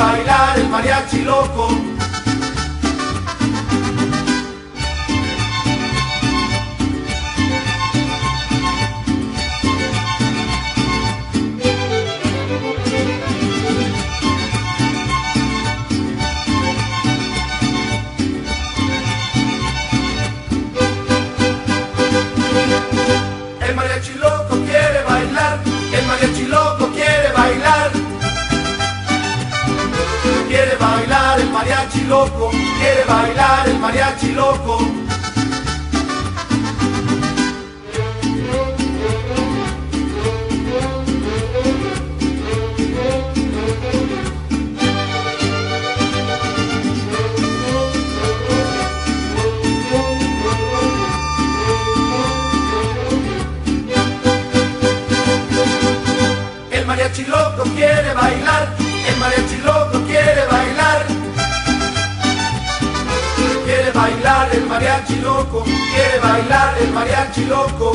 bailar el mariachi loco. mariachi loco, quiere bailar el mariachi loco. bailar el mariachi loco.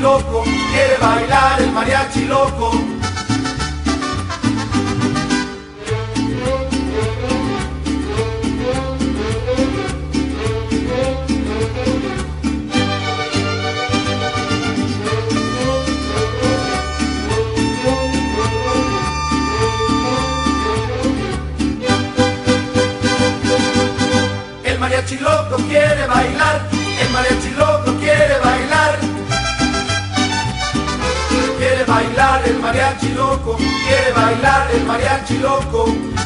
loco, quiere bailar el mariachi loco. mariachi loco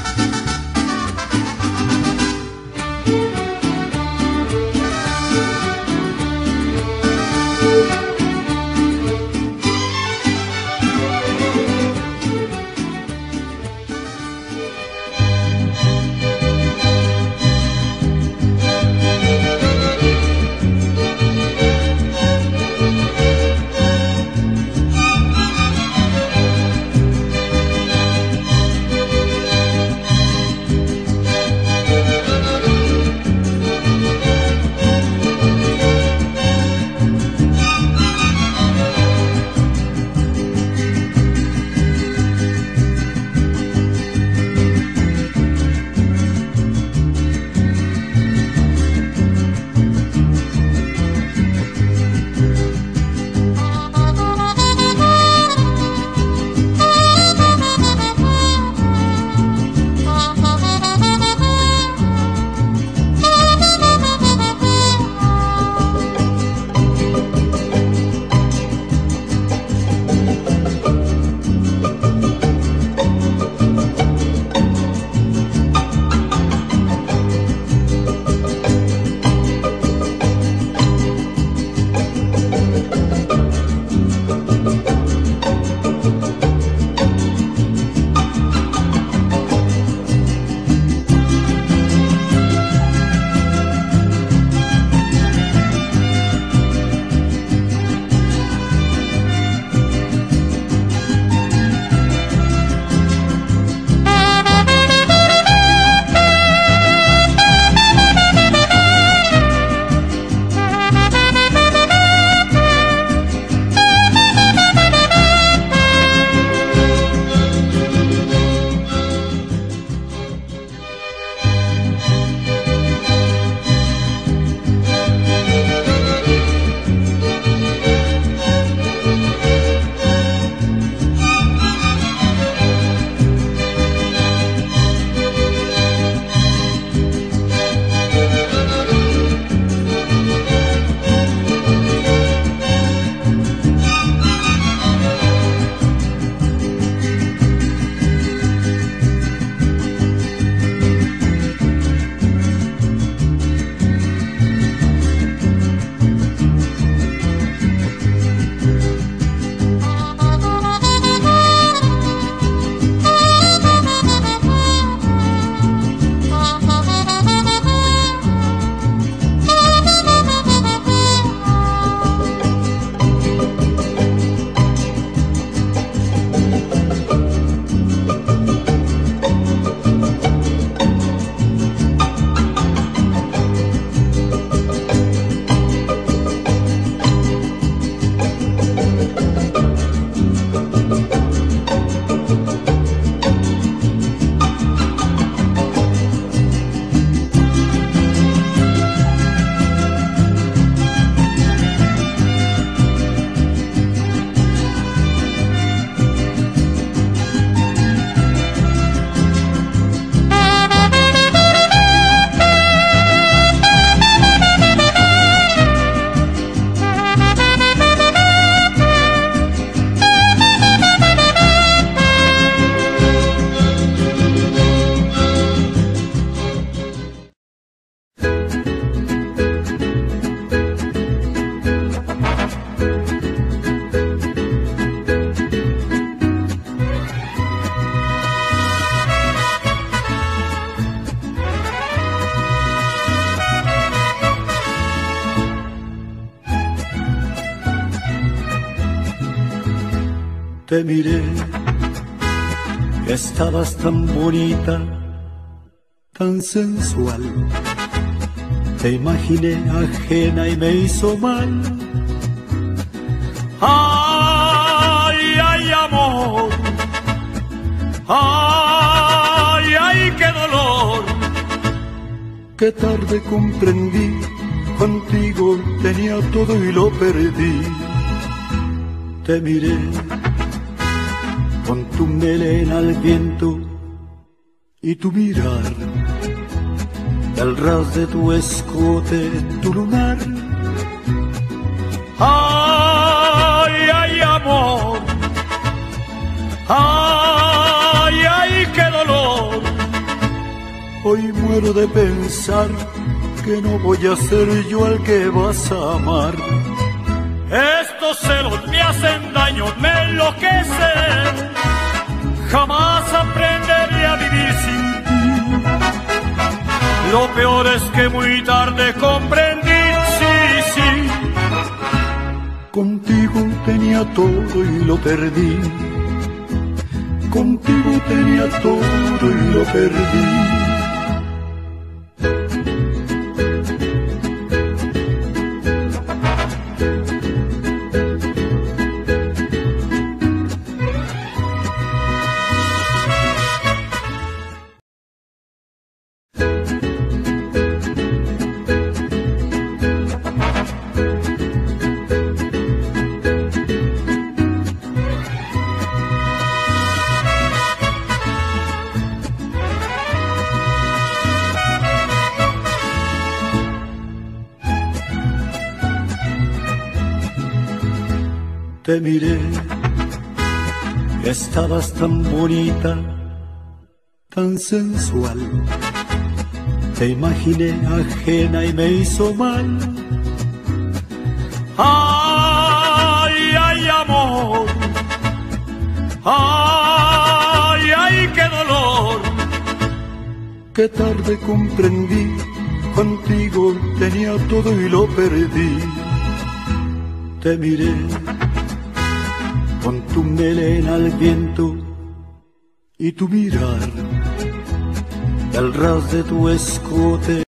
Te miré, estabas tan bonita, tan sensual. Te imaginé ajena y me hizo mal. Ay, ay, amor. Ay, ay, qué dolor. Qué tarde comprendí, contigo tenía todo y lo perdí. Te miré tu melena al viento y tu mirar, el ras de tu escote, tu lunar. Ay, ay, amor. Ay, ay, qué dolor. Hoy muero de pensar que no voy a ser yo al que vas a amar. Estos celos me hacen daño, me enloquecen. Jamás aprenderé a vivir sin ti. Lo peor es que muy tarde comprendí, sí, sí. Contigo tenía todo y lo perdí. Contigo tenía todo y lo perdí. Te miré, estabas tan bonita, tan sensual. Te imaginé ajena y me hizo mal. Ay, ay, amor. Ay, ay, qué dolor. Qué tarde comprendí, contigo tenía todo y lo perdí. Te miré con tu melena al viento y tu mirar, el ras de tu escote.